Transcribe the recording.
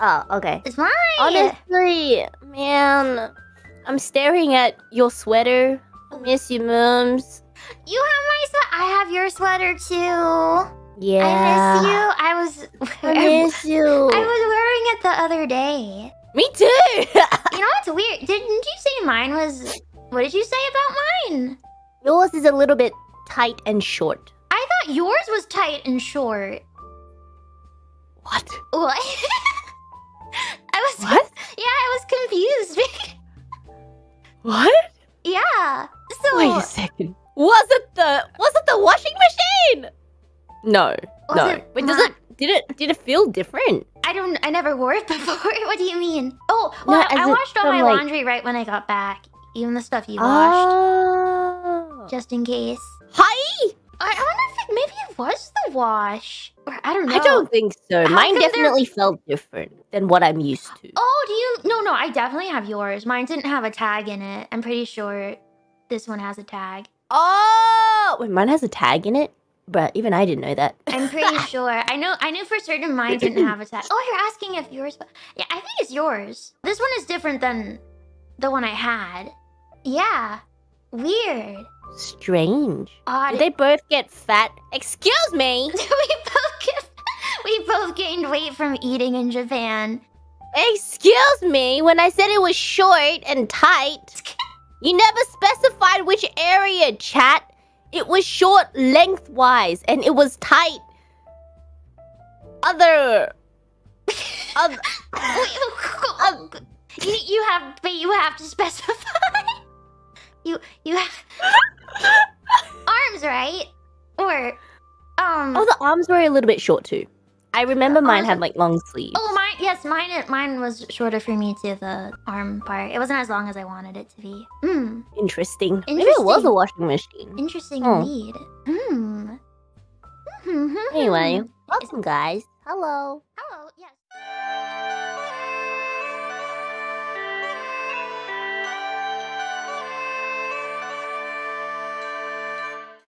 Oh, okay. It's mine. Honestly, man, I'm staring at your sweater. I miss you, Mums. You have my sweater. I have your sweater too. Yeah. I miss you. I was. I miss you. I was wearing it the other day. Me too. You know what's weird? Didn't you say mine was? What did you say about mine? Yours is a little bit tight and short. I thought yours was tight and short. What? What? What? yeah. So. Wait a second. Was it the was it the washing machine? No. Was no. it Wait, does it did it did it feel different? I don't. I never wore it before. what do you mean? Oh, well, as I in washed all my like- laundry right when I got back. Even the stuff you washed, Oh. just in case. Hi. I, I wonder if it, maybe it was the wash. Or I don't know. I don't think so. How Mine there- definitely felt different than what I'm used to. Oh, do you? No, no. I definitely have yours. Mine didn't have a tag in it. I'm pretty sure this one has a tag. Oh, wait, mine has a tag in it, but even I didn't know that. I'm pretty sure. I know. I knew for certain mine didn't have a tag. Oh, you're asking if yours? Yeah, I think it's yours. This one is different than the one I had. Yeah. Weird. Strange. Odd. Did they both get fat? Excuse me. we both get, we both gained weight from eating in Japan. Excuse me. When I said it was short and tight, you never specified which area, chat. It was short lengthwise and it was tight. Other. Other. You, you have, but you have to specify. You you have arms, right? Or um. Oh, the arms were a little bit short too. I remember mine Oh, had like long sleeves. Oh, mine. Yes, mine. Mine was shorter for me too. The arm part. It wasn't as long as I wanted it to be. Hmm. Interesting. Maybe it was a washing machine. Interesting Oh. indeed. Hmm. Hmm. Anyway, welcome guys. Hello.